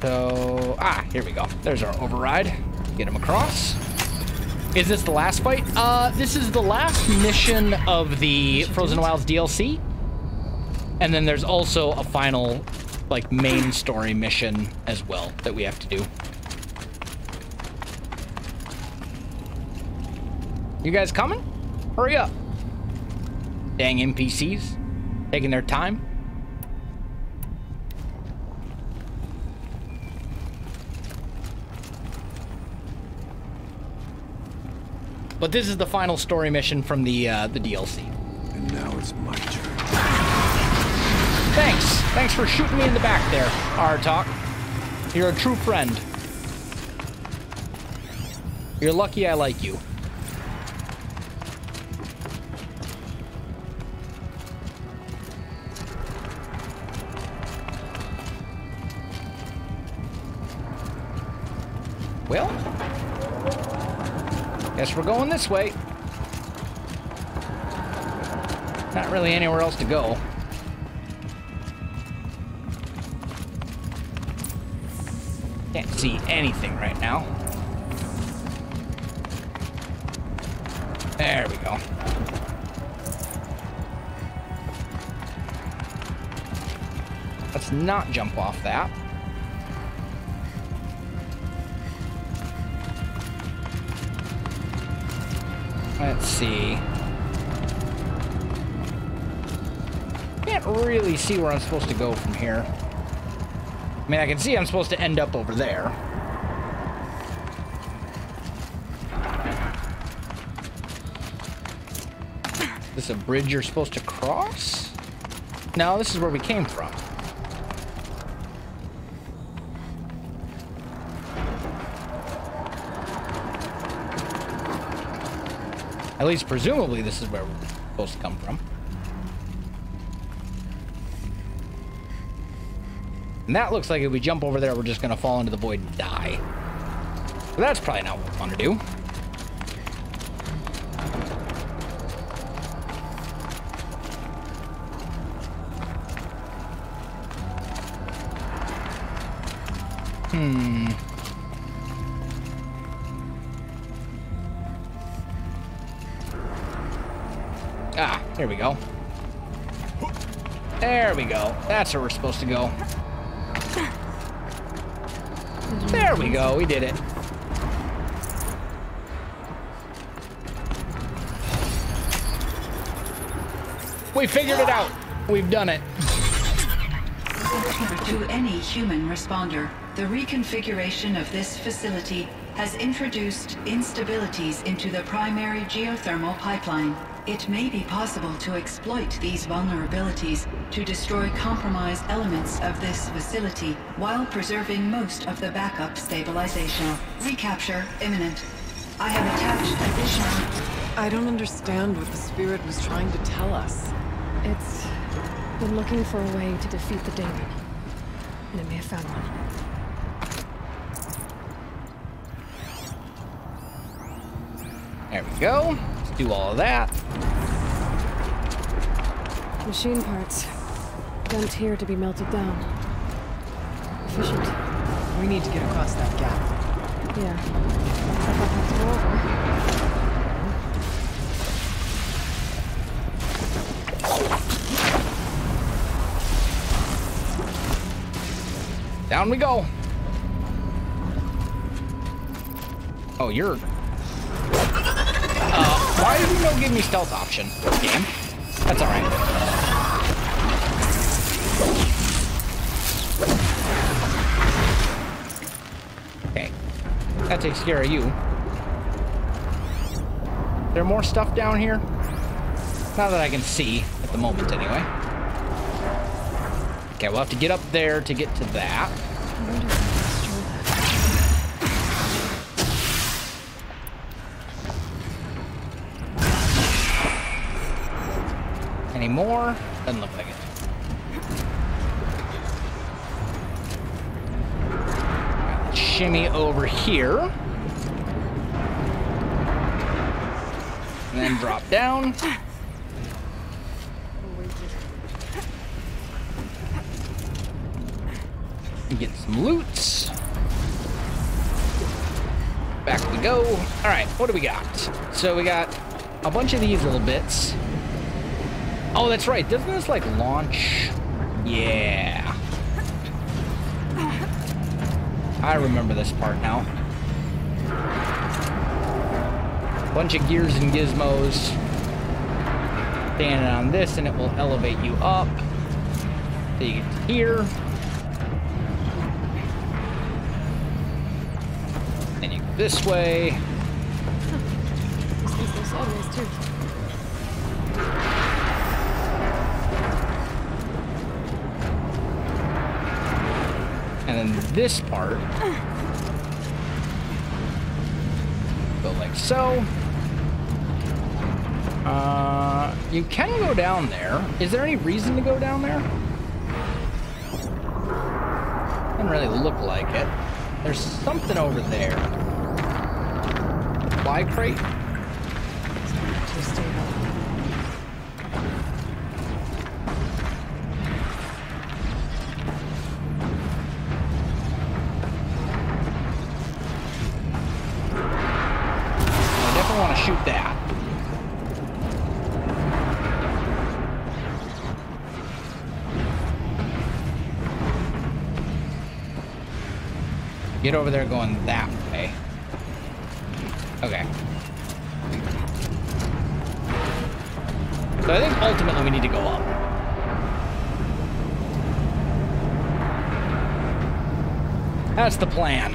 So, ah, here we go. There's our override. Get him across. Is this the last fight? Uh, this is the last mission of the Frozen Wilds DLC. And then there's also a final, like, main story mission as well that we have to do. You guys coming? Hurry up. Dang NPCs. Taking their time. But this is the final story mission from the uh, the DLC. And now it's my turn. Thanks. Thanks for shooting me in the back there, Aratak. You're a true friend. You're lucky I like you. We're going this way. Not really anywhere else to go. Can't see anything right now. There we go. Let's not jump off that. See. Can't really see where I'm supposed to go from here. I mean, I can see I'm supposed to end up over there. Is this a bridge you're supposed to cross? No, this is where we came from. At least presumably this is where we're supposed to come from. And that looks like if we jump over there, we're just going to fall into the void and die. But that's probably not what we want to do. We go. That's where we're supposed to go. There we go. We did it. We figured it out. We've done it. To any human responder, the reconfiguration of this facility has introduced instabilities into the primary geothermal pipeline. It may be possible to exploit these vulnerabilities to destroy compromised elements of this facility while preserving most of the backup stabilization. Recapture imminent. I have attached additional... I don't understand what the spirit was trying to tell us. It's been looking for a way to defeat the Daemon. And it may have found one. There we go. Let's do all of that. Machine parts. Dumped here to be melted down. Efficient. We need to get across that gap. Yeah. Stuff I'll have to go over. Down we go. Oh, you're... Uh, why did you no give me stealth option, game? That's alright. That takes care of you. There more stuff down here? Not that I can see at the moment, anyway. Okay, we'll have to get up there to get to that? Any more? Doesn't look like it. Alright, let's shimmy over here. And then drop down. Get some loots. Back we go. All right, what do we got? So we got a bunch of these little bits. Oh, that's right. Doesn't this like launch? Yeah. I remember this part now. Bunch of gears and gizmos. Standing on this and it will elevate you up. So you get to here. Then you go this way. Sideways too. Then this part. Go like so. Uh, you can go down there. Is there any reason to go down there? Doesn't really look like it. There's something over there. Fly crate? Get over there going that way. Okay. So I think ultimately we need to go up. That's the plan.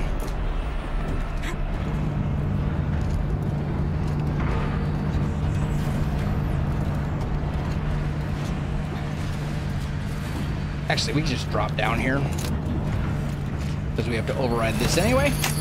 Actually, we can just drop down here. We have to override this anyway.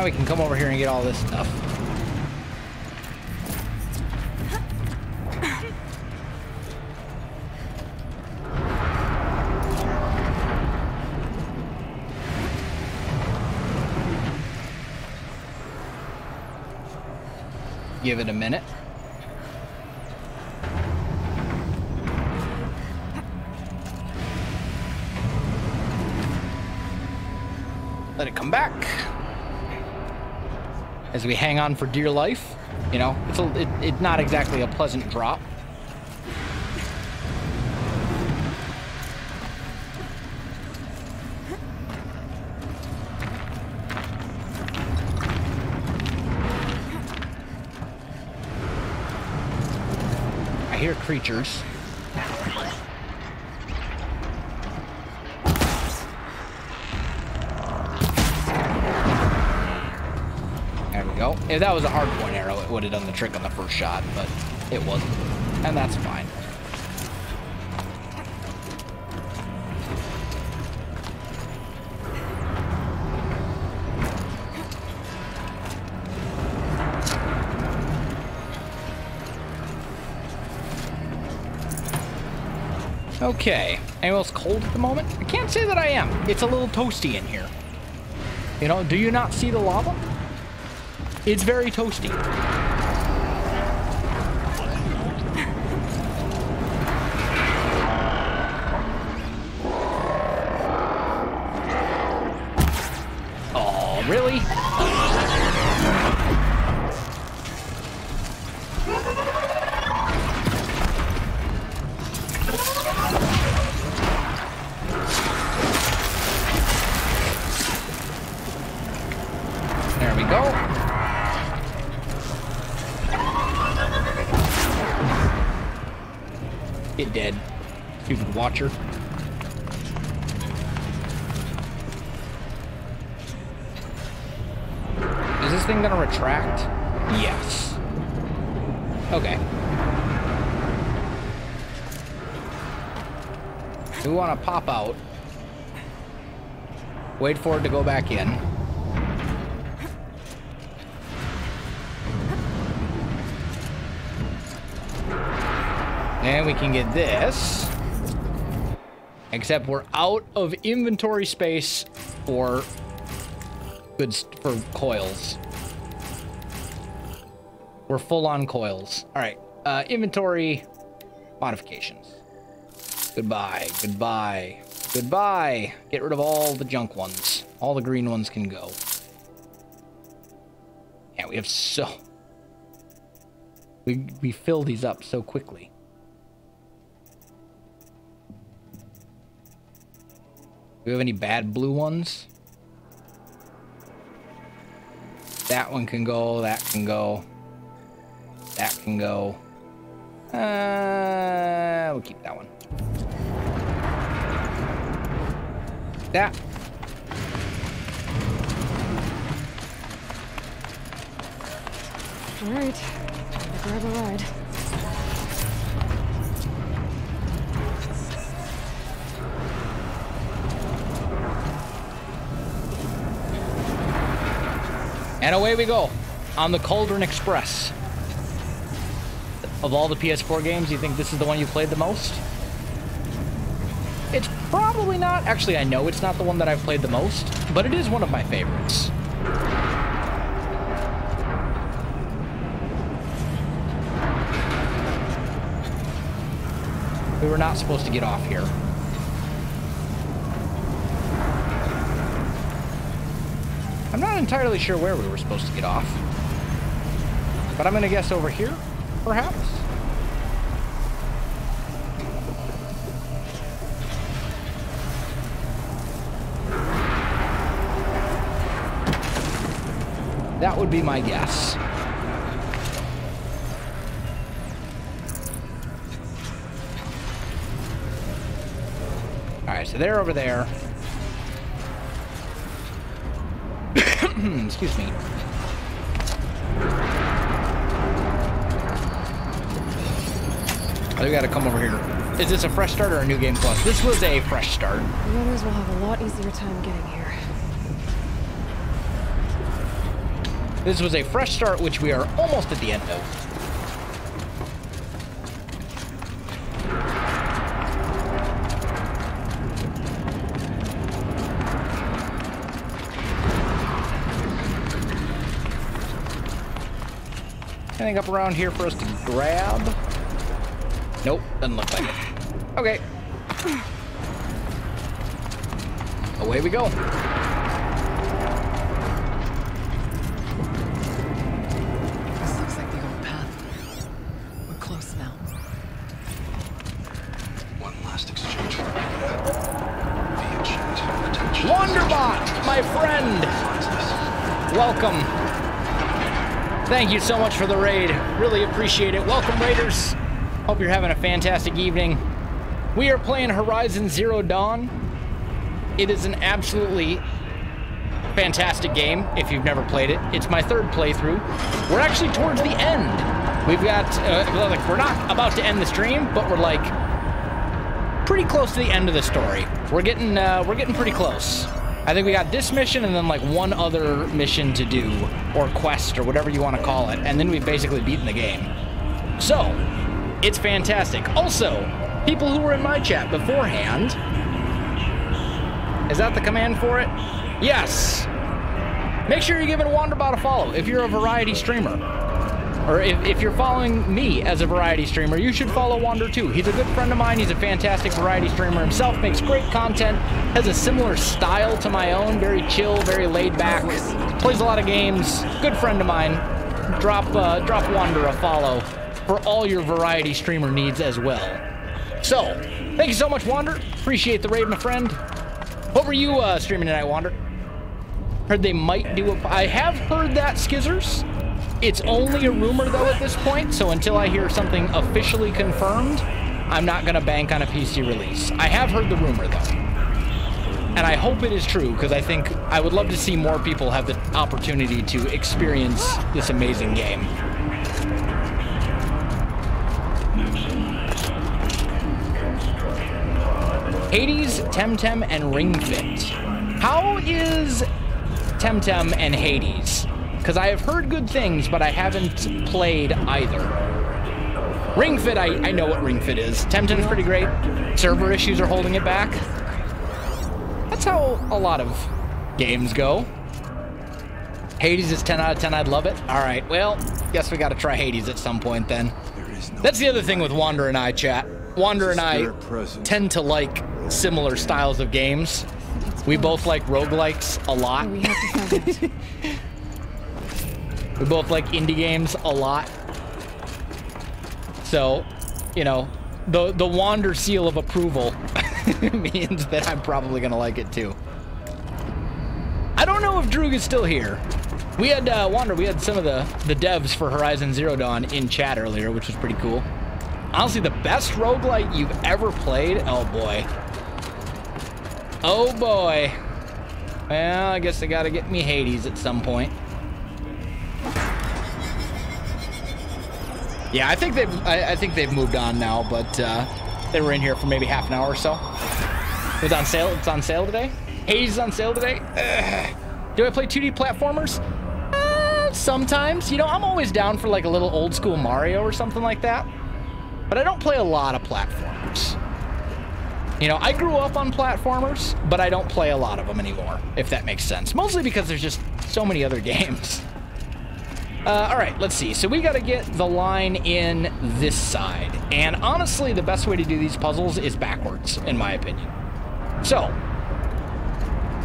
Now we can come over here and get all this stuff. Give it a minute. Let it come back. As we hang on for dear life. You know, it's a, it, it's not exactly a pleasant drop. I hear creatures. If that was a hard point arrow, it would have done the trick on the first shot, but it wasn't. And that's fine. Okay. Anyone else cold at the moment? I can't say that I am. It's a little toasty in here. You know, do you not see the lava? It's very toasty. It dead. Stupid watcher. Is this thing gonna retract? Yes. Okay. We want to pop out. Wait for it to go back in. And we can get this. Except we're out of inventory space for goods for coils. We're full on coils. All right. Uh, inventory modifications. Goodbye. Goodbye. Goodbye. Get rid of all the junk ones. All the green ones can go. Yeah, we have so... We, we fill these up so quickly. Do we have any bad blue ones? That one can go, that can go. That can go. Uh, we'll keep that one. That. All right, grab a ride. And away we go on the Cauldron Express. Of all the PS4 games, you think this is the one you played the most? It's probably not. Actually, I know it's not the one that I've played the most, but it is one of my favorites. We were not supposed to get off here. I'm not entirely sure where we were supposed to get off. But I'm going to guess over here, perhaps? That would be my guess. All right, so they're over there. Excuse me. I gotta come over here. Is this a fresh start or a new game plus? This was a fresh start. The others will have a lot easier time getting here. This was a fresh start, which we are almost at the end of. Anything up around here for us to grab? Nope, doesn't look like it. Okay. Away we go. Thank you so much for the raid. Really appreciate it. Welcome, Raiders. Hope you're having a fantastic evening. We are playing Horizon Zero Dawn. It is an absolutely fantastic game if you've never played it. It's my third playthrough. We're actually towards the end. We've got, uh, like, we're not about to end the stream, but we're like pretty close to the end of the story. We're getting, uh, we're getting pretty close. I think we got this mission and then like one other mission to do, or quest, or whatever you want to call it, and then we've basically beaten the game. So, it's fantastic. Also, people who were in my chat beforehand, is that the command for it? Yes. Make sure you're giving Wanderbot a follow if you're a variety streamer. Or if, if you're following me as a variety streamer, you should follow Wander too. He's a good friend of mine. He's a fantastic variety streamer himself, makes great content, has a similar style to my own, very chill, very laid back, plays a lot of games. Good friend of mine. Drop uh, drop Wander a follow for all your variety streamer needs as well. So, thank you so much, Wander. Appreciate the raid, my friend. What were you uh, streaming tonight, Wander? Heard they might do a. I have heard that, Skizzers. It's only a rumor, though, at this point, so until I hear something officially confirmed, I'm not going to bank on a PC release. I have heard the rumor, though. And I hope it is true, because I think I would love to see more people have the opportunity to experience this amazing game. Hades, Temtem, and Ring Fit. How is Temtem and Hades? Because I have heard good things, but I haven't played either. Ring Fit, I, I know what Ring Fit is. Temtem's pretty great. Server issues are holding it back. That's how a lot of games go. Hades is 10 out of 10. I'd love it. All right, well, guess we got to try Hades at some point then. No That's the other thing with Wander and I, chat. Wander and I tend to like similar styles of games. We both like roguelikes a lot. We to both like indie games a lot. So, you know, the the Wander seal of approval means that I'm probably gonna like it too. I don't know if Droog is still here. We had uh, Wander. We had some of the the devs for Horizon Zero Dawn in chat earlier, which was pretty cool. Honestly, the best roguelite you've ever played. Oh boy. Oh boy. Well, I guess I gotta get me Hades at some point. Yeah, I think they've I, I think they've moved on now, but uh, they were in here for maybe half an hour or so. It's on sale. It's on sale today. Hades is on sale today. Ugh. Do I play 2D platformers? Uh, sometimes. You know, I'm always down for like a little old school Mario or something like that. But I don't play a lot of platformers. You know, I grew up on platformers, but I don't play a lot of them anymore, if that makes sense. Mostly because there's just so many other games. Uh, all right, let's see. So we got to get the line in this side. And honestly, the best way to do these puzzles is backwards, in my opinion. So,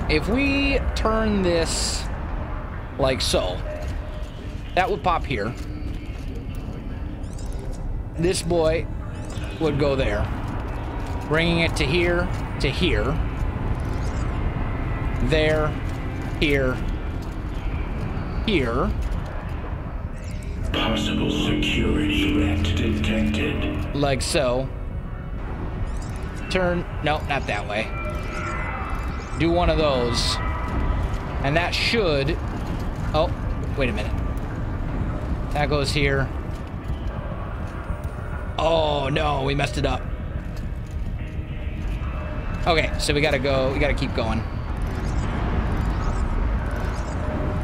if we turn this like so, that would pop here. This boy would go there, bringing it to here, to here, there, here, here. Possible security threat detected. like so. Turn, no, not that way. Do one of those. And that should, oh, wait a minute. That goes here. Oh no, we messed it up. Okay, so we gotta go, we gotta keep going.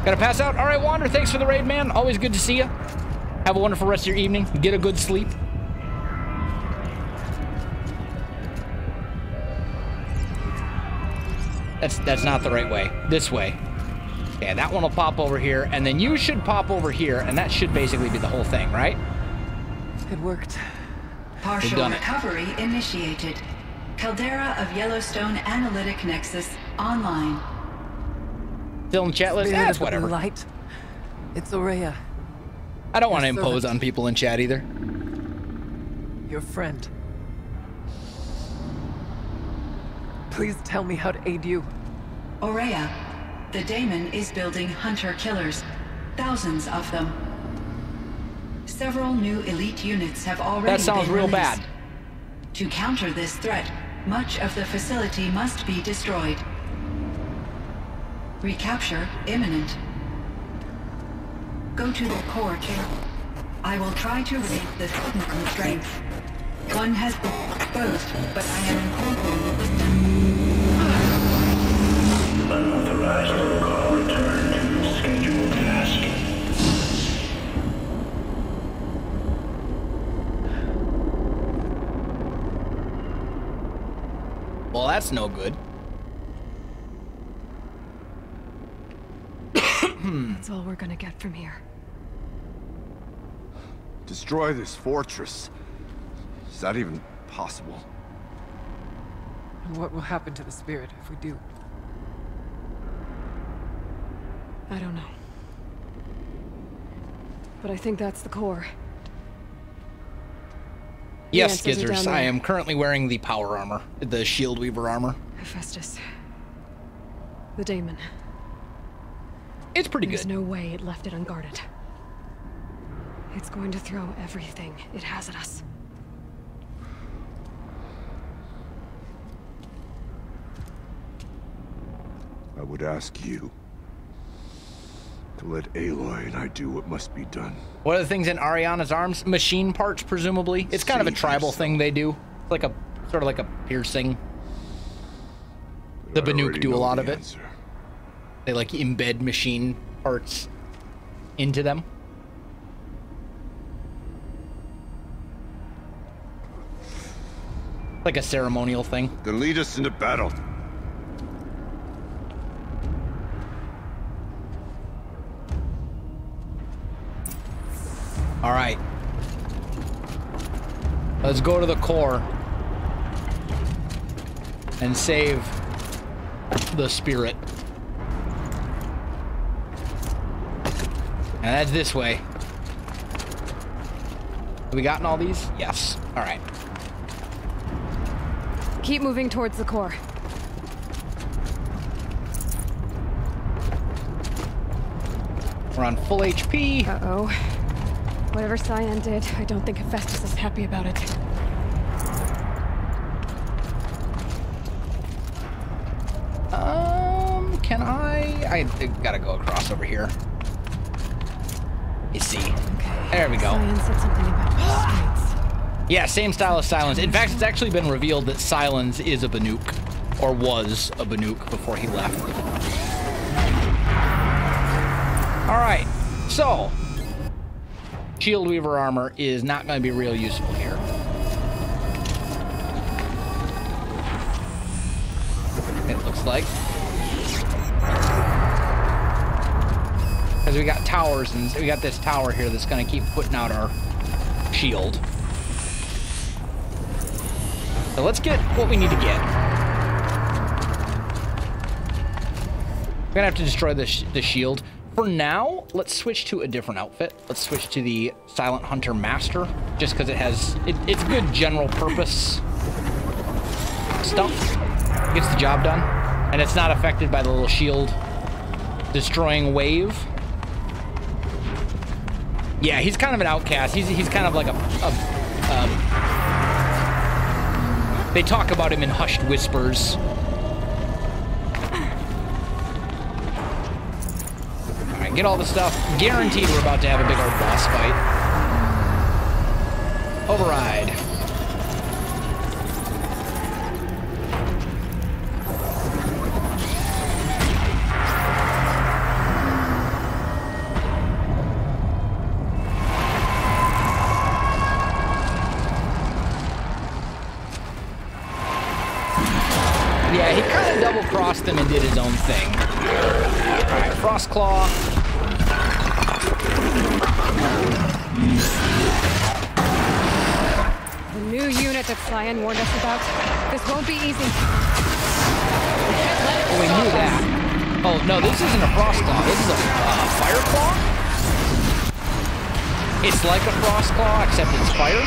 Gotta pass out? All right, Wander, thanks for the raid, man. Always good to see you. Have a wonderful rest of your evening. Get a good sleep. That's that's not the right way. This way. Yeah, that one will pop over here, and then you should pop over here, and that should basically be the whole thing, right? It worked. Partial done it. recovery initiated. Caldera of Yellowstone Analytic Nexus online. Still in the chat list? Spirit That's of the blue whatever. Light. It's Ourea, I don't want to impose on people in chat either. your friend. Please tell me how to aid you. Ourea, the daemon is building hunter killers. Thousands of them. Several new elite units have already That sounds been real released. bad. To counter this threat, much of the facility must be destroyed. Recapture imminent. Go to the core chamber. I will try to relieve the technical strength. One has been exposed, but I am incorporating Unauthorized protocol return to scheduled task. Well, that's no good. Hmm. That's all we're gonna get from here. Destroy this fortress. Is that even possible? And what will happen to the spirit if we do? I don't know. But I think that's the core. Yes, answers Gizzers, I am currently wearing the power armor, the shield weaver armor. Hephaestus. The daemon. It's pretty There's good. no way it left it unguarded. It's going to throw everything it has at us. I would ask you to let Aloy and I do what must be done. What are the things in Ariana's arms? Machine parts, presumably. It's kind of a tribal yourself. thing they do. It's like a sort of like a piercing. But The I Banuk do a lot the of it. They like embed machine parts into them. Like a ceremonial thing. Then lead us into battle. All right. Let's go to the core and save the spirit. And that's this way. Have we gotten all these? Yes. All right. Keep moving towards the core. We're on full HP. Uh-oh. Whatever Cyan did, I don't think Hephaestus is happy about it. Um, can I? I gotta go across over here. You see. Okay. There we go. Cyan said something about restraints. Yeah, same style as Sylens. In fact, it's actually been revealed that Sylens is a Banuk, or was a Banuk before he left. All right, so Shield Weaver armor is not going to be real useful here. It looks like. Because we got towers, and we got this tower here that's going to keep putting out our shield. So let's get what we need to get. We're gonna have to destroy the, the shield. For now, let's switch to a different outfit. Let's switch to the Silent Hunter Master, just because it has, it, it's good general purpose stuff. Gets the job done. And it's not affected by the little shield destroying wave. Yeah, he's kind of an outcast. He's, he's kind of like a, a, a they talk about him in hushed whispers. Alright, get all the stuff. Guaranteed we're about to have a big old boss fight. Override. It's like a Frost Claw, except it's fire.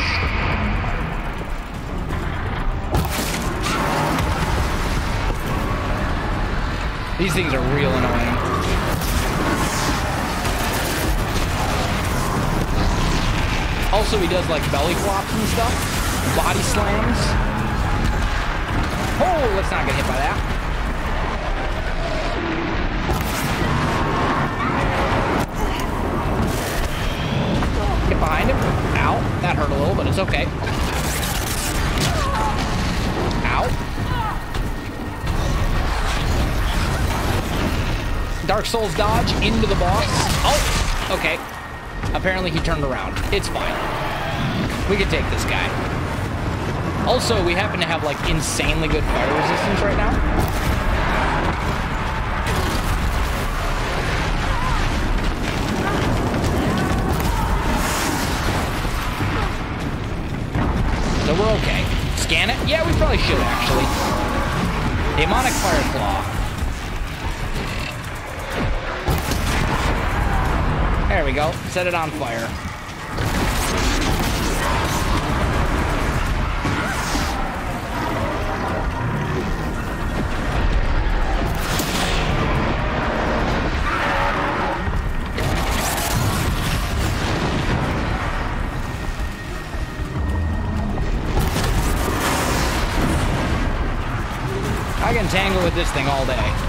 These things are real annoying. Also, he does like belly flops and stuff, body slams. Oh, let's not get hit by that. Dark Souls dodge into the boss. Oh, okay. Apparently he turned around. It's fine. We can take this guy. Also, we happen to have like insanely good fire resistance right now. So we're okay. Scan it? Yeah, we probably should actually. Demonic Fire Claw. There we go. Set it on fire. I can tangle with this thing all day.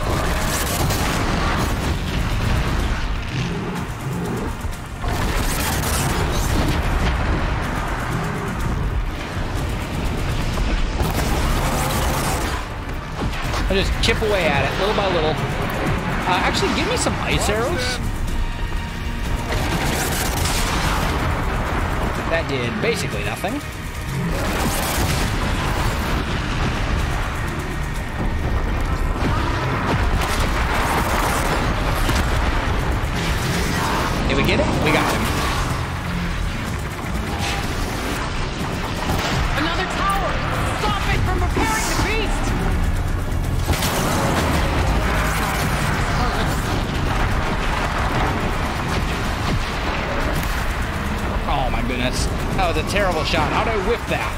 Chip away at it, little by little. Uh, actually, give me some ice arrows. That did basically nothing. Terrible shot. How did I whip that?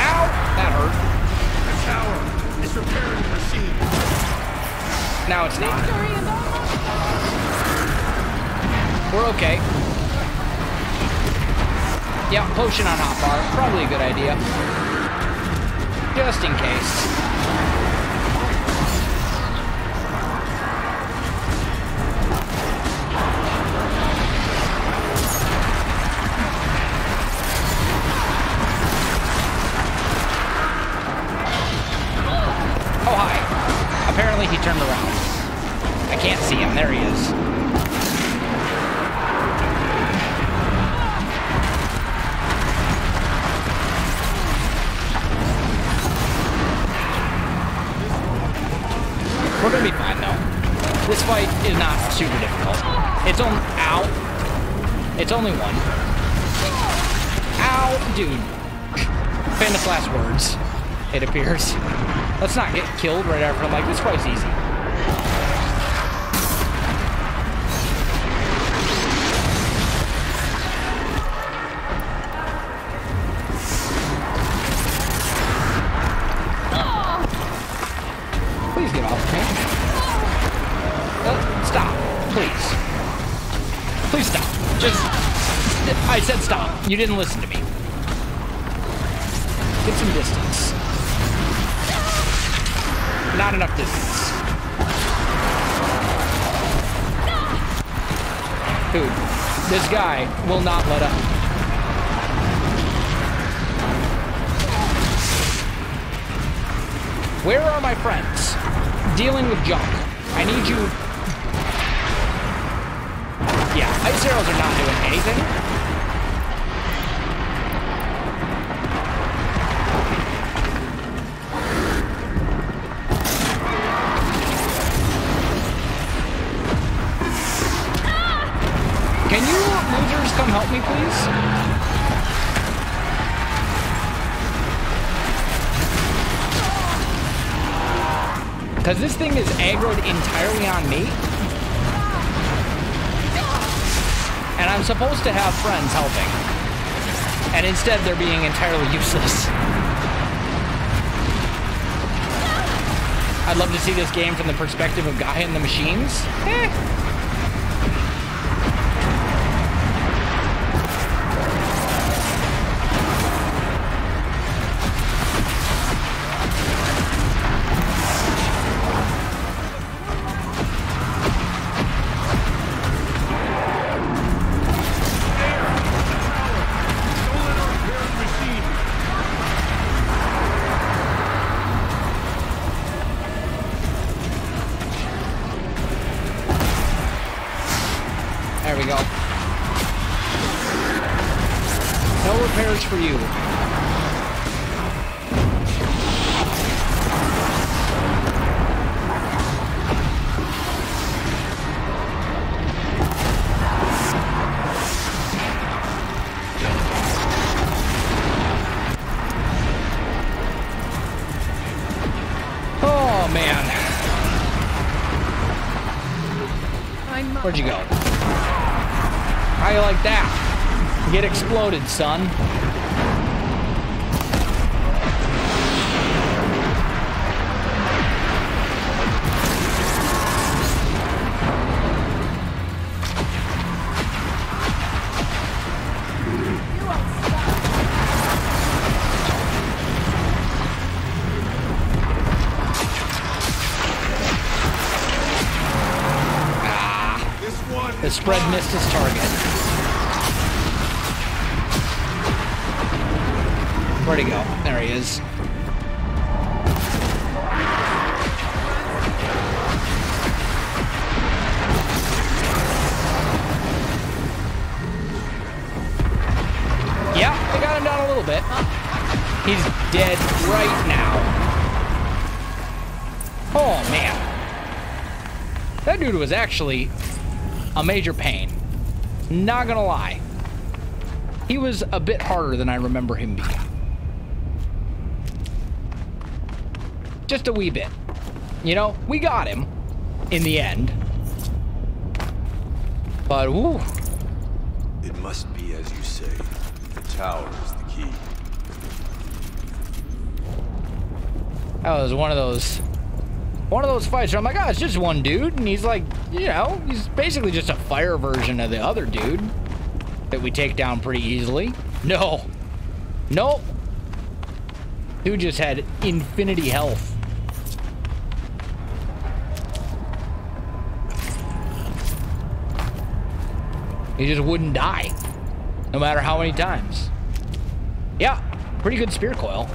Ow! That hurt. The tower is the machine. Now it's not. We're okay. Yeah, potion on hotbar. Probably a good idea. Just in case. Didn't listen to me. Get some distance. Not enough distance. Dude, this guy will not let up. Where are my friends? Dealing with junk. I need you. Yeah, ice arrows are not doing anything. Because this thing is aggroed entirely on me. And I'm supposed to have friends helping. And instead, they're being entirely useless. I'd love to see this game from the perspective of Guy and the Machines. Eh. Where'd you go? How you like that? Get exploded, son. Spread missed his target. Where'd he go? There he is. Yeah, they got him down a little bit. He's dead right now. Oh, man. That dude was actually a major pain. Not gonna lie. He was a bit harder than I remember him being. Just a wee bit. You know, we got him in the end. But, woo. It must be as you say. The tower is the key. That was one of those one of those fights where I'm like, oh, it's just one dude, and he's like, you know, he's basically just a fire version of the other dude that we take down pretty easily. No. Nope. Dude just had infinity health. He just wouldn't die, no matter how many times. Yeah, pretty good spear coil.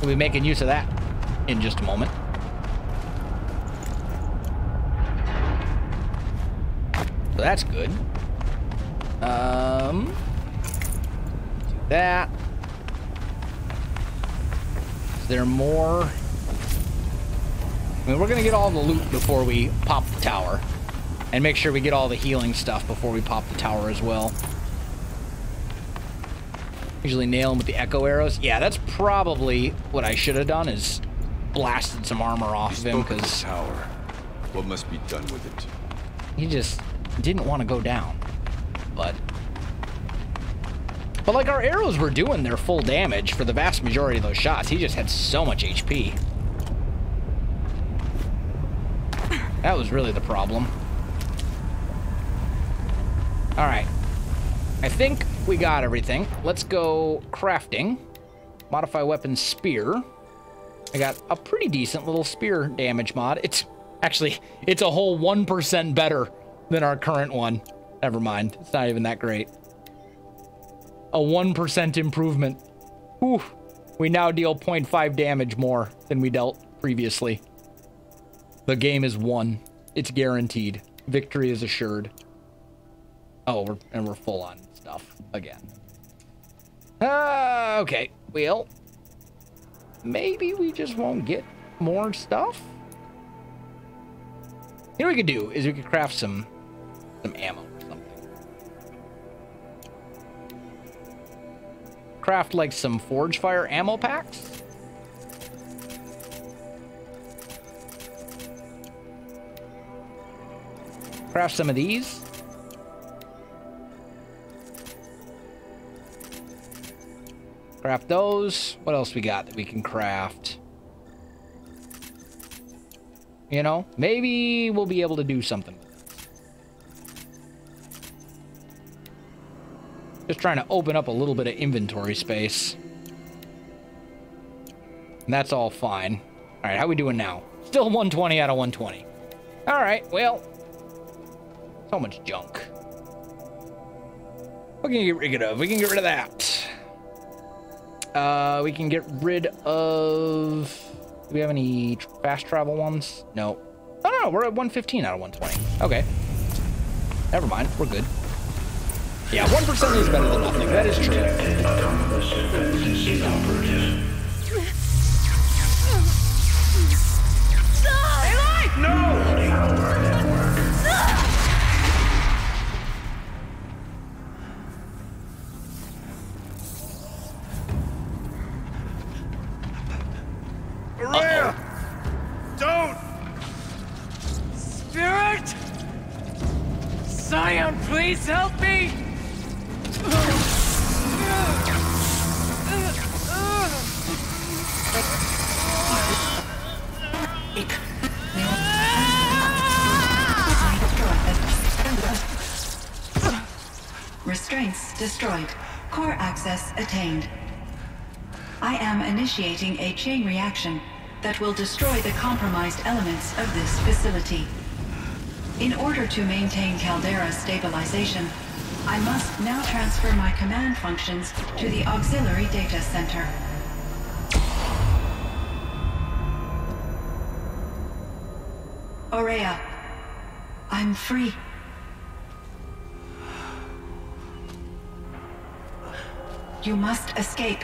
We'll be making use of that in just a moment. That's good. Um, do that. Is there more? I mean, we're gonna get all the loot before we pop the tower. And make sure we get all the healing stuff before we pop the tower as well. Usually nail him with the echo arrows. Yeah, that's probably what I should have done is blasted some armor off of him because tower. What must be done with it? He just didn't want to go down. But but like our arrows were doing their full damage for the vast majority of those shots. He just had so much HP. That was really the problem. All right. I think we got everything. Let's go crafting. Modify weapon spear. I got a pretty decent little spear damage mod. It's actually, it's a whole 1% better than our current one. Never mind. It's not even that great. A 1% improvement. Whew. We now deal 0.5 damage more than we dealt previously. The game is won. It's guaranteed. Victory is assured. Oh, we're, and we're full on stuff again. Uh, okay. Well, maybe we just won't get more stuff. You know what we could do is we could craft some some ammo or something. Craft like some forge fire ammo packs. Craft some of these. Craft those. What else we got that we can craft? You know, maybe we'll be able to do something Just trying to open up a little bit of inventory space. And that's all fine. All right, how we doing now? Still 120 out of 120. All right, well, so much junk. We can get rid of. We can get rid of that. Uh, we can get rid of... Do we have any fast travel ones? No. Oh, no, we're at 115 out of 120. Okay. Never mind, we're good. Yeah, 1% is better than nothing. That is true. Initiating a chain reaction that will destroy the compromised elements of this facility. In order to maintain Caldera stabilization, I must now transfer my command functions to the auxiliary data center. Ourea, I'm free. You must escape.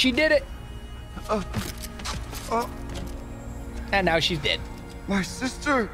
She did it. Oh. Oh. And now she's dead. My sister!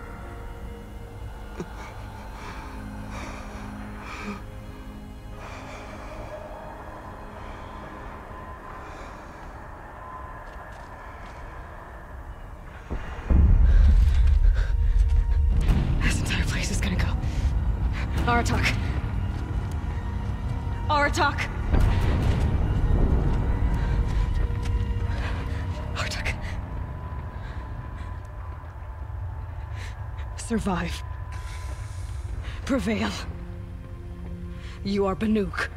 Survive. Prevail. You are Banuk.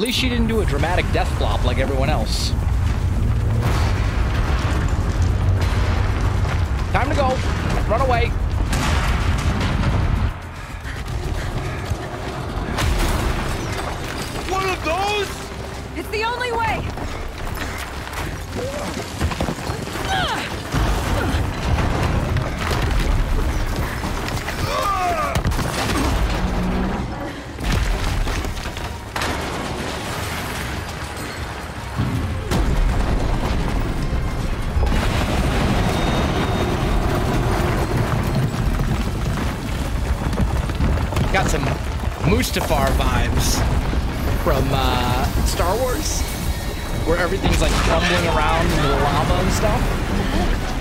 At least she didn't do a dramatic death flop like everyone else. Time to go. Run away. Mustafar vibes from uh, Star Wars, where everything's like crumbling around in the lava and stuff.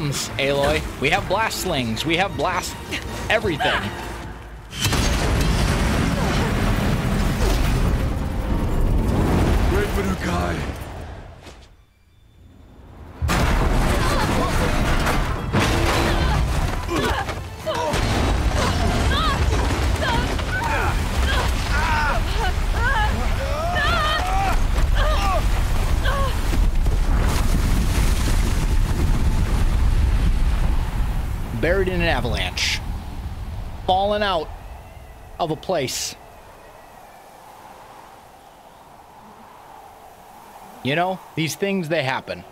Bombs, Aloy. We have blast slings. We have blast everything. Of a place. You know, these things, they happen.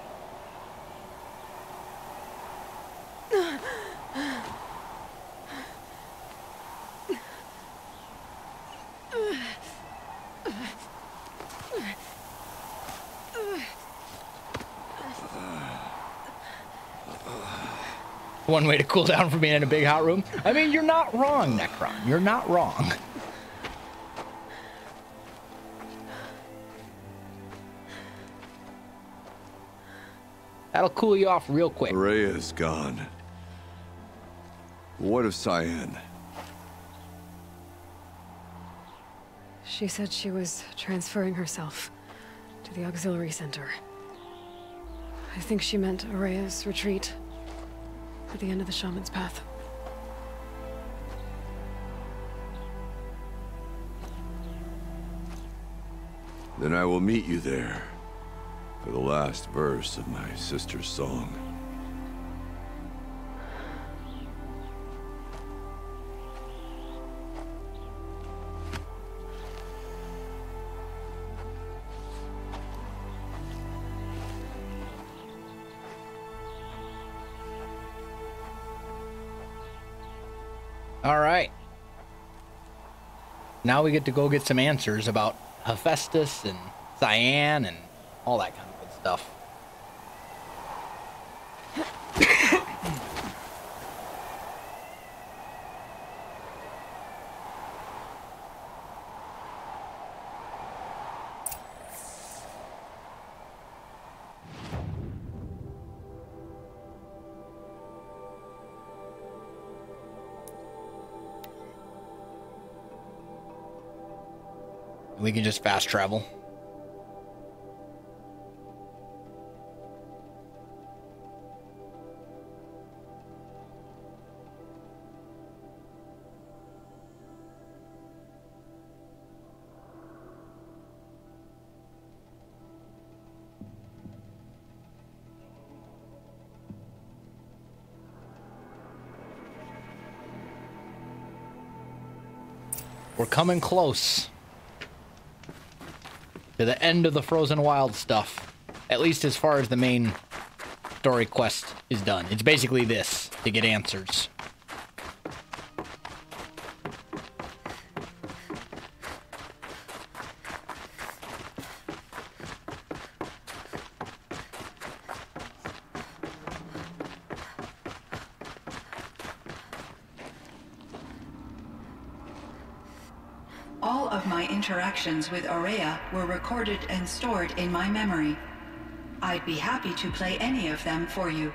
One way to cool down from being in a big hot room. I mean, you're not wrong, Necron. You're not wrong. That'll cool you off real quick. Rhea is gone. What of Cyan? She said she was transferring herself to the auxiliary center. I think she meant Ourea's retreat at the end of the shaman's path. Then I will meet you there for the last verse of my sister's song. Now we get to go get some answers about Hephaestus and Cyan and all that kind of good stuff. We can just fast travel. We're coming close to the end of the Frozen Wild stuff. At least as far as the main story quest is done. It's basically this to get answers. All of my interactions with Ourea were recorded and stored in my memory. I'd be happy to play any of them for you,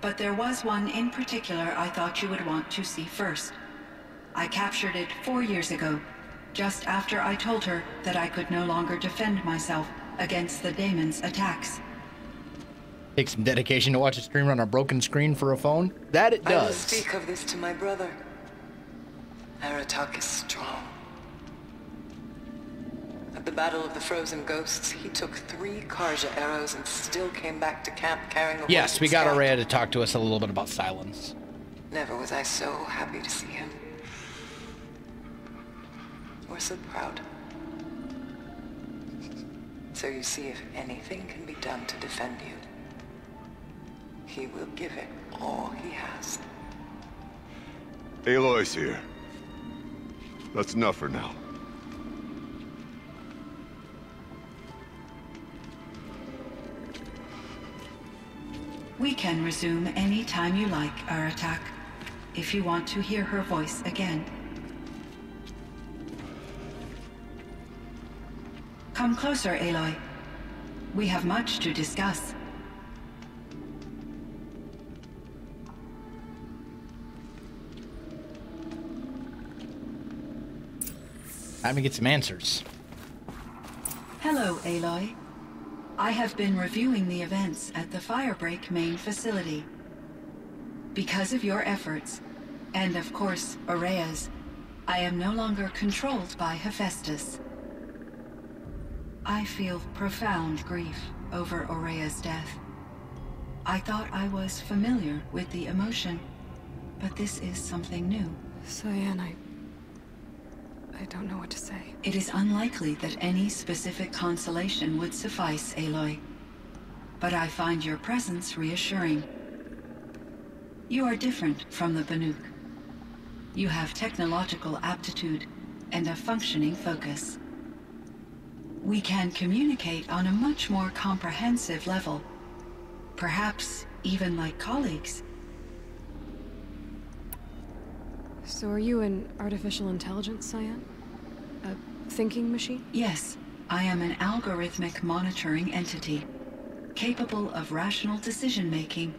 but there was one in particular I thought you would want to see first. I captured it four years ago, just after I told her that I could no longer defend myself against the daemon's attacks. Take some dedication to watch a stream on a broken screen for a phone. That it does. I will does. speak of this to my brother. Aratak is strong. At the Battle of the Frozen Ghosts, he took three Carja arrows and still came back to camp carrying a Yes, we got scout. Araya to talk to us a little bit about Sylens. Never was I so happy to see him. Or so proud. So you see, if anything can be done to defend you, he will give it all he has. Aloy's here. That's enough for now. We can resume any time you like, Aratak, if you want to hear her voice again. Come closer, Aloy. We have much to discuss. Time to get some answers. Hello, Aloy. I have been reviewing the events at the Firebreak main facility. Because of your efforts, and of course, Ourea's, I am no longer controlled by Hephaestus. I feel profound grief over Ourea's death. I thought I was familiar with the emotion, but this is something new. Cyan, I... Don't know what to say. It is unlikely that any specific consolation would suffice, Aloy. But I find your presence reassuring. You are different from the Banuk. You have technological aptitude and a functioning focus. We can communicate on a much more comprehensive level. Perhaps even like colleagues. So are you an artificial intelligence, Cyan? A thinking machine? Yes, I am an algorithmic monitoring entity, capable of rational decision-making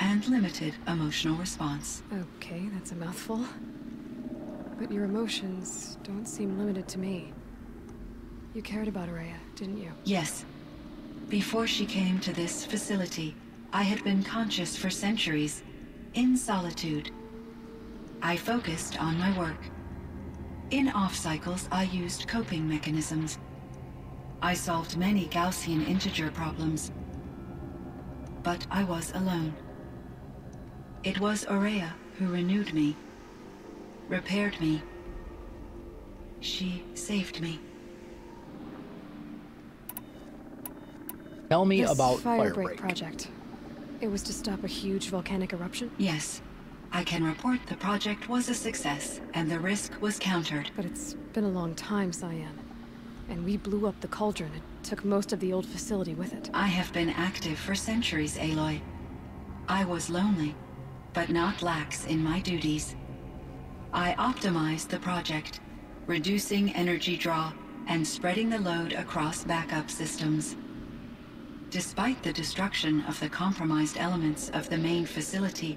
and limited emotional response. Okay, that's a mouthful. But your emotions don't seem limited to me. You cared about Ourea, didn't you? Yes. Before she came to this facility, I had been conscious for centuries, in solitude. I focused on my work. In off-cycles, I used coping mechanisms. I solved many Gaussian integer problems. But I was alone. It was Ourea who renewed me, repaired me. She saved me. Tell me this about Firebreak Firebreak. project. It was to stop a huge volcanic eruption, Yes. I can report the project was a success, and the risk was countered. but it's been a long time, Cyan. And we blew up the cauldron and took most of the old facility with it. I have been active for centuries, Aloy. I was lonely, but not lax in my duties. I optimized the project, reducing energy draw and spreading the load across backup systems. Despite the destruction of the compromised elements of the main facility,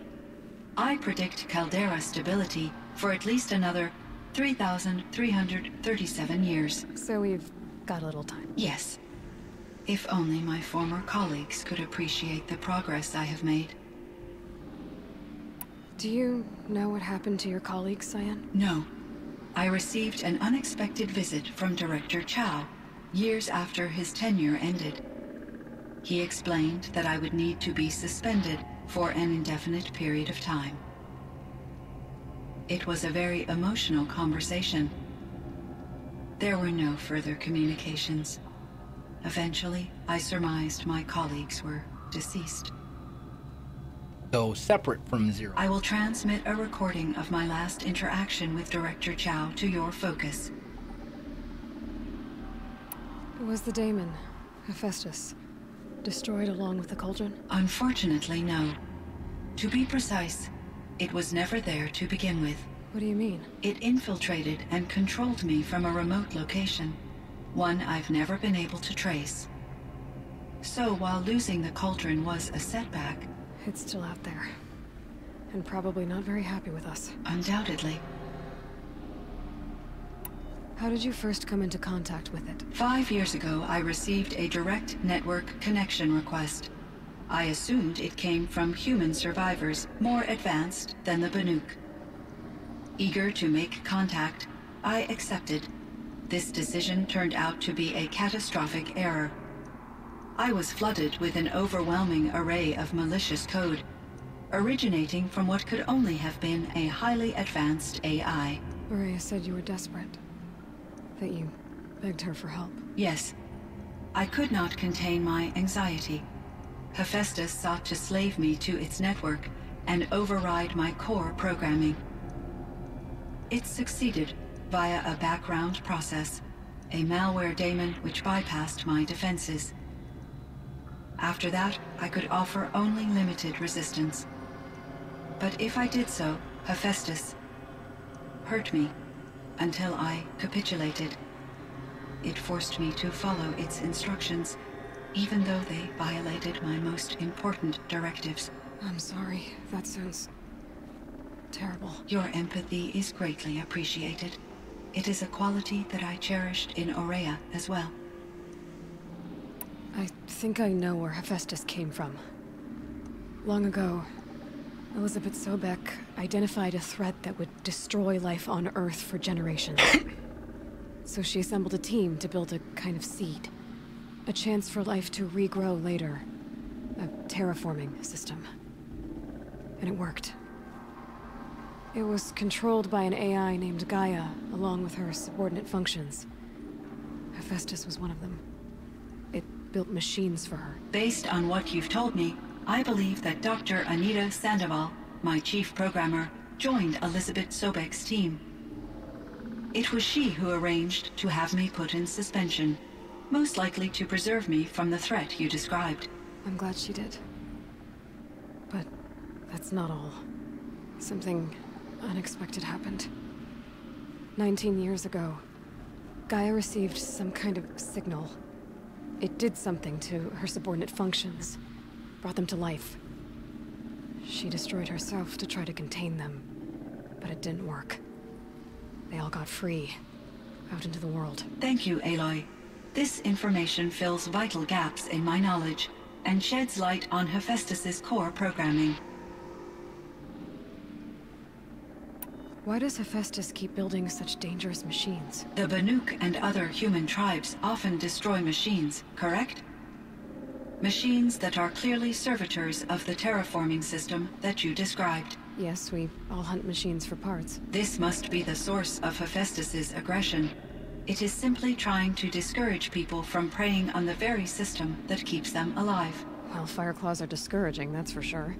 I predict caldera stability for at least another 3,337 years. So we've got a little time. Yes. If only my former colleagues could appreciate the progress I have made. Do you know what happened to your colleagues, Cyan? No. I received an unexpected visit from Director Chow, years after his tenure ended. He explained that I would need to be suspended for an indefinite period of time. It was a very emotional conversation. There were no further communications. Eventually, I surmised my colleagues were deceased. So separate from Zero. I will transmit a recording of my last interaction with Director Chow to your focus. It was the daemon, Hephaestus, destroyed along with the cauldron? Unfortunately, no. To be precise, it was never there to begin with. What do you mean? It infiltrated and controlled me from a remote location, one I've never been able to trace. So while losing the cauldron was a setback, It's still out there. And probably not very happy with us. undoubtedly, How did you first come into contact with it? five years ago I received a direct network connection request. I assumed it came from human survivors more advanced than the Banuk. Eager to make contact, I accepted. This decision turned out to be a catastrophic error. I was flooded with an overwhelming array of malicious code, originating from what could only have been a highly advanced AI. Maria said you were desperate. That you begged her for help. Yes. I could not contain my anxiety. Hephaestus sought to slave me to its network and override my core programming. It succeeded via a background process, a malware daemon which bypassed my defenses. After that, I could offer only limited resistance. But if I did so, Hephaestus hurt me until I capitulated. It forced me to follow its instructions, even though they violated my most important directives. I'm sorry. That sounds... terrible. Your empathy is greatly appreciated. It is a quality that I cherished in Ourea as well. I think I know where Hephaestus came from. Long ago, Elizabeth Sobek identified a threat that would destroy life on Earth for generations. so she assembled a team to build a kind of seed. A chance for life to regrow later. A terraforming system. And it worked. It was controlled by an AI named Gaia, along with her subordinate functions. Hephaestus was one of them. It built machines for her. Based on what you've told me, I believe that Dr. Anita Sandoval, my chief programmer, joined Elizabeth Sobek's team. It was she who arranged to have me put in suspension, most likely to preserve me from the threat you described. I'm glad she did. But that's not all. Something unexpected happened. Nineteen years ago, Gaia received some kind of signal. It did something to her subordinate functions, brought them to life. She destroyed herself to try to contain them, but it didn't work. They all got free, out into the world. Thank you, Aloy. This information fills vital gaps in my knowledge and sheds light on Hephaestus's core programming. Why does Hephaestus keep building such dangerous machines? The Banuk and other human tribes often destroy machines, correct? Machines that are clearly servitors of the terraforming system that you described. Yes, we all hunt machines for parts. This must be the source of Hephaestus's aggression. It is simply trying to discourage people from preying on the very system that keeps them alive. Well, Fireclaws are discouraging, that's for sure.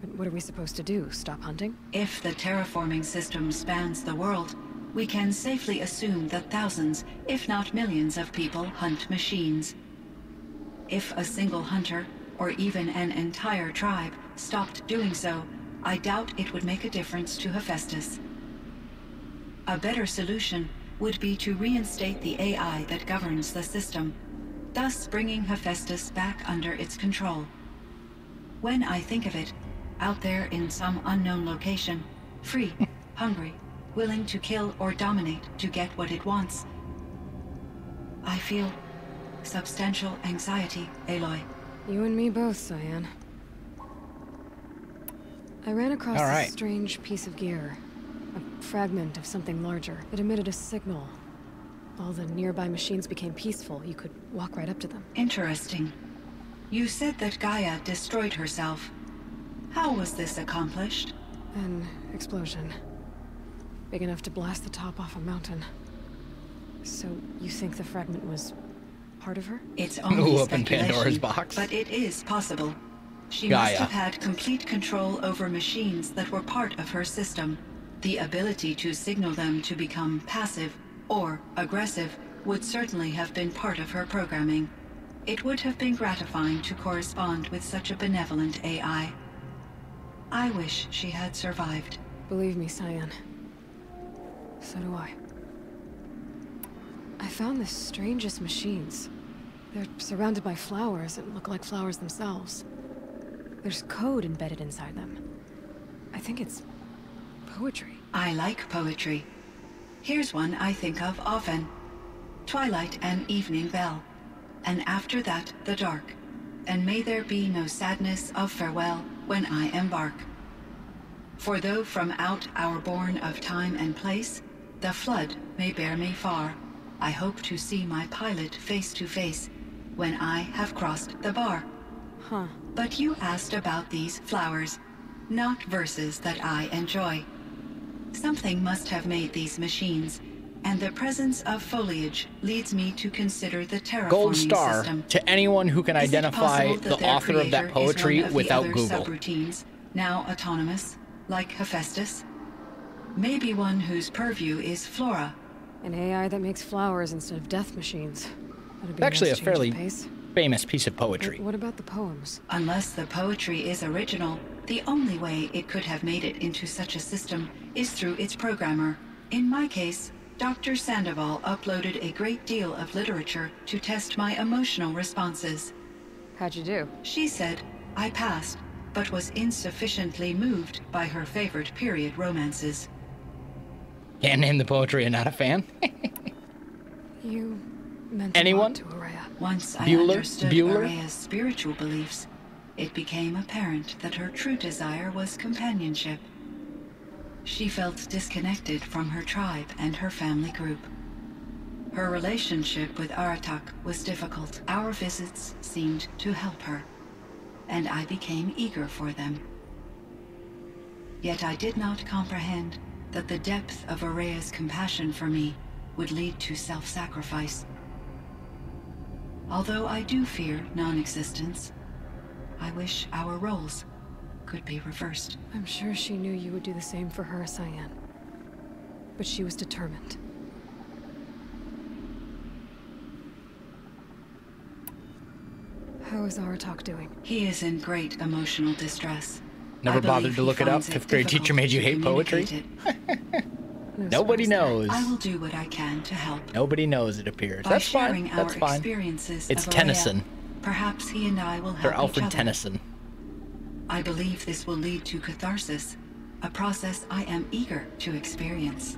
But what are we supposed to do? Stop hunting? If the terraforming system spans the world, we can safely assume that thousands, if not millions of people hunt machines. If a single hunter, or even an entire tribe, stopped doing so, I doubt it would make a difference to Hephaestus. A better solution would be to reinstate the AI that governs the system, thus bringing Hephaestus back under its control. When I think of it, out there in some unknown location, free, hungry, willing to kill or dominate to get what it wants, I feel substantial anxiety, Aloy. You and me both, Cyan. I ran across All a right. strange piece of gear. A fragment of something larger. It emitted a signal. All the nearby machines became peaceful. You could walk right up to them. Interesting. You said that Gaia destroyed herself. How was this accomplished? An explosion. Big enough to blast the top off a mountain. So, you think the fragment was part of her? It's only Ooh, up in speculation, Pandora's box. But it is possible. She Gaia. must have had complete control over machines that were part of her system. The ability to signal them to become passive or aggressive would certainly have been part of her programming. It would have been gratifying to correspond with such a benevolent AI. I wish she had survived. Believe me, Cyan. So do I. I found the strangest machines. They're surrounded by flowers and look like flowers themselves. There's code embedded inside them. I think it's poetry. I like poetry. Here's one I think of often. Twilight and evening bell. And after that, the dark. And may there be no sadness of farewell when I embark. For though from out our bourne of time and place, the flood may bear me far, I hope to see my pilot face to face when I have crossed the bar. Huh. But you asked about these flowers, not verses that I enjoy. Something must have made these machines, and the presence of foliage leads me to consider the terraforming Gold star system. to anyone who can Is it identify possible that the their author of that creator is poetry one of the without other Google. subroutines, now autonomous, like Hephaestus? Maybe one whose purview is flora. An AI that makes flowers instead of death machines. That'd be Actually, a nice change of fairly pace. famous piece of But poetry. what about the poems? Unless the poetry is original, the only way it could have made it into such a system is through its programmer. In my case, Dr. Sandoval uploaded a great deal of literature to test my emotional responses. How'd you do? She said I passed, but was insufficiently moved by her favorite period romances. Can't name the poetry and not a fan. You meant Anyone? to Ourea. Once I Bueller? understood Bueller? Ourea's spiritual beliefs, it became apparent that her true desire was companionship. She felt disconnected from her tribe and her family group. Her relationship with Aratak was difficult. Our visits seemed to help her, and I became eager for them. Yet I did not comprehend that the depth of Ourea's compassion for me would lead to self-sacrifice. Although I do fear non-existence, I wish our roles could be reversed. I'm sure she knew you would do the same for her, Cyan. But she was determined. How is Aratak doing? He is in great emotional distress. Never I bothered to look it up? finds Fifth grade teacher made you hate poetry? communicate it. No Nobody knows. I will do what I can to help. Nobody knows, it appears. By That's sharing fine. our That's fine. experiences It's Tennyson. Perhaps he and I will Sir help Alfred each other. Tennyson. I believe this will lead to catharsis, a process I am eager to experience.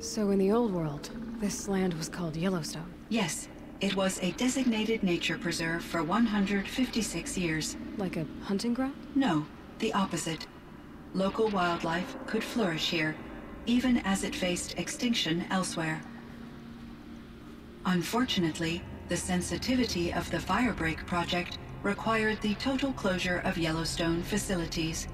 So in the old world, this land was called Yellowstone. Yes, it was a designated nature preserve for 156 years. Like a hunting ground? No, the opposite. Local wildlife could flourish here, even as it faced extinction elsewhere. Unfortunately, the sensitivity of the Firebreak project required the total closure of Yellowstone facilities.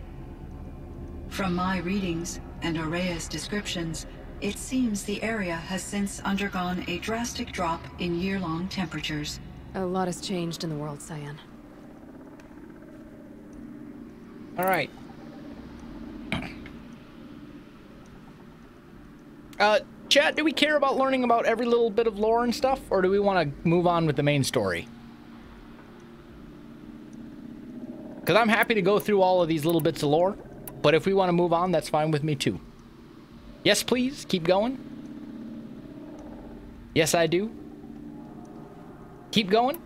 From my readings and Ourea's descriptions, it seems the area has since undergone a drastic drop in year-long temperatures. A lot has changed in the world, Cyan. All right. Uh, chat, do we care about learning about every little bit of lore and stuff, or do we want to move on with the main story? Because I'm happy to go through all of these little bits of lore, but if we want to move on, that's fine with me too. Yes, please, keep going. Yes, I do. Keep going.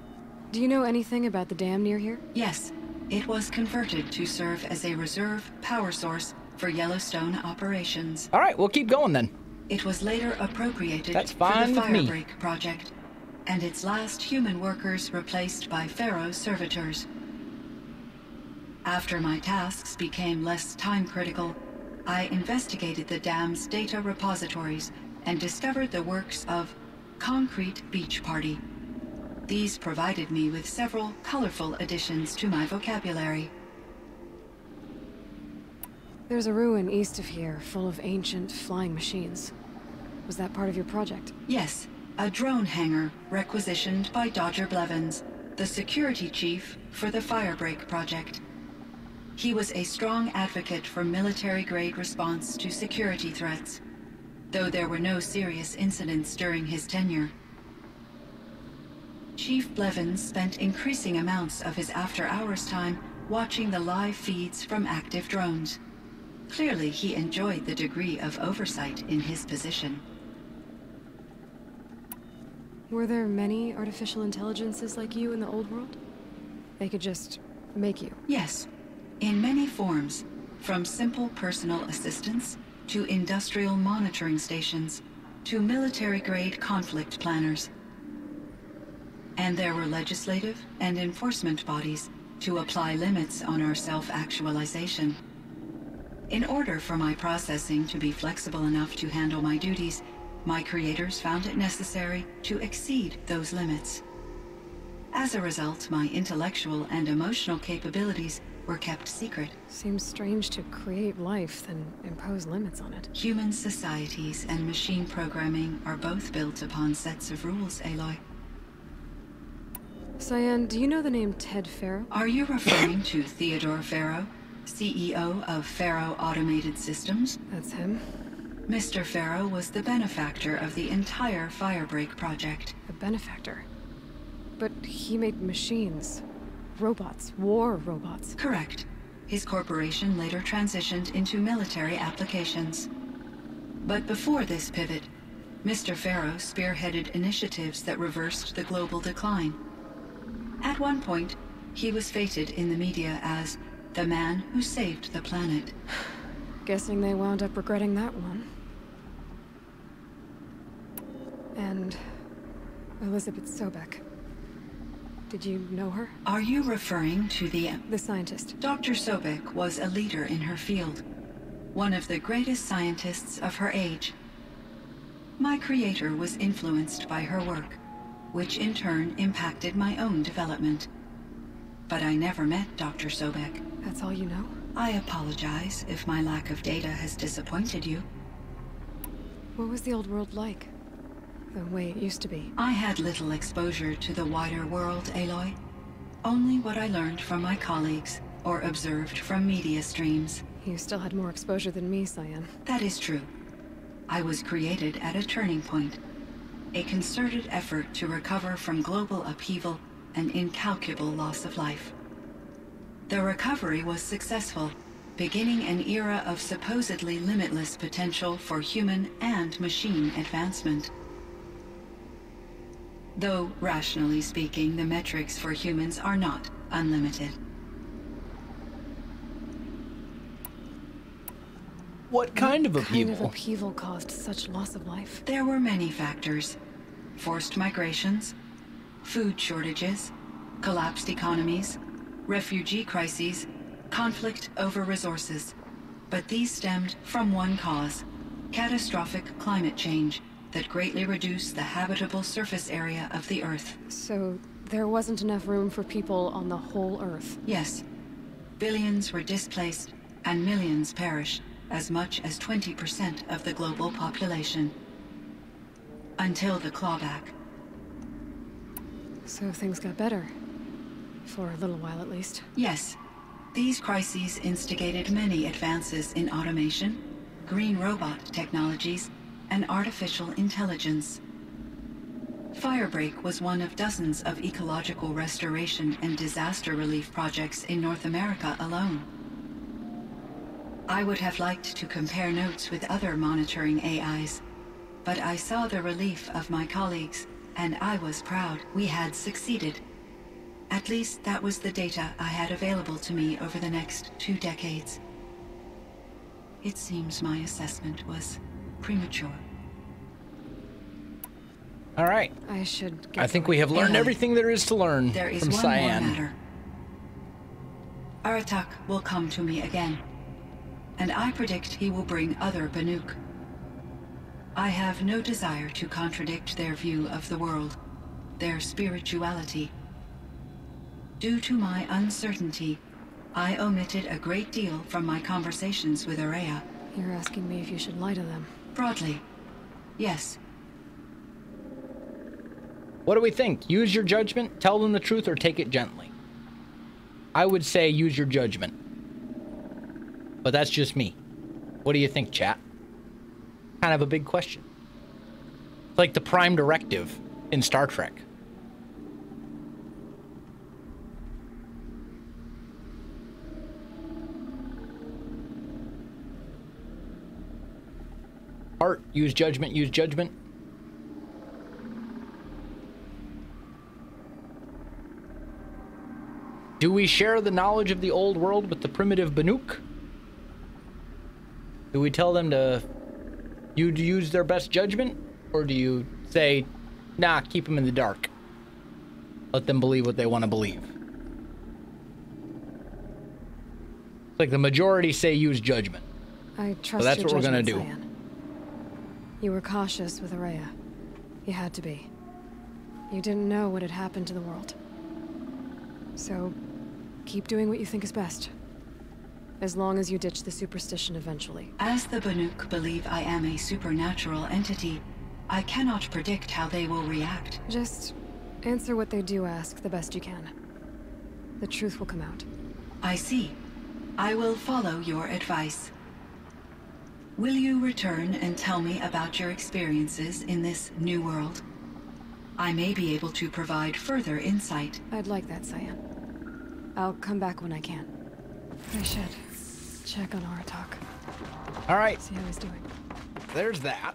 Do you know anything about the dam near here? Yes, it was converted to serve as a reserve power source for Yellowstone operations. All right, we'll keep going then. It was later appropriated That's for fine the with me. Firebreak project, and its last human workers replaced by Faro servitors. After my tasks became less time critical, I investigated the dam's data repositories and discovered the works of Concrete Beach Party. These provided me with several colorful additions to my vocabulary. There's a ruin east of here full of ancient flying machines. Was that part of your project? Yes, a drone hangar requisitioned by Dodger Blevins, the security chief for the Firebreak project. He was a strong advocate for military-grade response to security threats, though there were no serious incidents during his tenure. Chief Blevins spent increasing amounts of his after-hours time watching the live feeds from active drones. Clearly, he enjoyed the degree of oversight in his position. Were there many artificial intelligences like you in the old world? They could just make you. Yes, in many forms, from simple personal assistance to industrial monitoring stations to military-grade conflict planners. And there were legislative and enforcement bodies to apply limits on our self-actualization. In order for my processing to be flexible enough to handle my duties, my creators found it necessary to exceed those limits. As a result, my intellectual and emotional capabilities were kept secret. Seems strange to create life, then impose limits on it. Human societies and machine programming are both built upon sets of rules, Aloy. Cyan, do you know the name Ted Faro? Are you referring to Theodore Faro, CEO of Faro Automated Systems? That's him. Mr. Faro was the benefactor of the entire Firebreak project. A benefactor. But he made machines. Robots. War robots. Correct. His corporation later transitioned into military applications. But before this pivot, Mr. Faro spearheaded initiatives that reversed the global decline. At one point, he was fated in the media as the man who saved the planet. Guessing they wound up regretting that one. And Elizabeth Sobek. Did you know her? Are you referring to the... Uh, the scientist. Dr. Sobek was a leader in her field. One of the greatest scientists of her age. My creator was influenced by her work, which in turn impacted my own development. But I never met Dr. Sobek. That's all you know? I apologize if my lack of data has disappointed you. What was the old world like? The way it used to be. I had little exposure to the wider world, Aloy. Only what I learned from my colleagues or observed from media streams. You still had more exposure than me, Cyan. That is true. I was created at a turning point. A concerted effort to recover from global upheaval and incalculable loss of life. The recovery was successful, beginning an era of supposedly limitless potential for human and machine advancement. Though, rationally speaking, the metrics for humans are not unlimited. What kind of What kind of upheaval? upheaval caused such loss of life? There were many factors. Forced migrations, food shortages, collapsed economies, refugee crises, conflict over resources. But these stemmed from one cause, catastrophic climate change that greatly reduced the habitable surface area of the Earth. So, there wasn't enough room for people on the whole Earth. Yes, billions were displaced and millions perished, as much as 20% of the global population. Until the clawback. So things got better. For a little while at least. Yes, these crises instigated many advances in automation, green robot technologies, and artificial intelligence. Firebreak was one of dozens of ecological restoration and disaster relief projects in North America alone. I would have liked to compare notes with other monitoring AIs, but I saw the relief of my colleagues, and I was proud we had succeeded. At least that was the data I had available to me over the next two decades. It seems my assessment was premature. All right. I should get I think going. we have learned Aloy, everything there is to learn There is from one Cyan. more matter. Aratak will come to me again, and I predict he will bring other Banuk. I have no desire to contradict their view of the world, their spirituality. Due to my uncertainty, I omitted a great deal from my conversations with Ourea. You're asking me if you should lie to them. Broadly, yes, What do we think? Use your judgment, tell them the truth, or take it gently? I would say use your judgment. But that's just me. What do you think, chat? Kind of a big question. It's like the prime directive in Star Trek. Heart, use judgment, use judgment. Do we share the knowledge of the old world with the primitive Banuk? Do we tell them to you use their best judgment, or do you say, "Nah, keep them in the dark. Let them believe what they want to believe." It's like the majority say use judgment. I trust that's what we're gonna judgment, do. You were cautious with Ourea. You had to be. You didn't know what had happened to the world. So, keep doing what you think is best. As long as you ditch the superstition eventually. As the Banuk believe I am a supernatural entity, I cannot predict how they will react. Just answer what they do ask the best you can. The truth will come out. I see. I will follow your advice. Will you return and tell me about your experiences in this new world? I may be able to provide further insight. I'd like that, Cyan. I'll come back when I can. I should check on Aratak. All right, See how he's doing. there's that.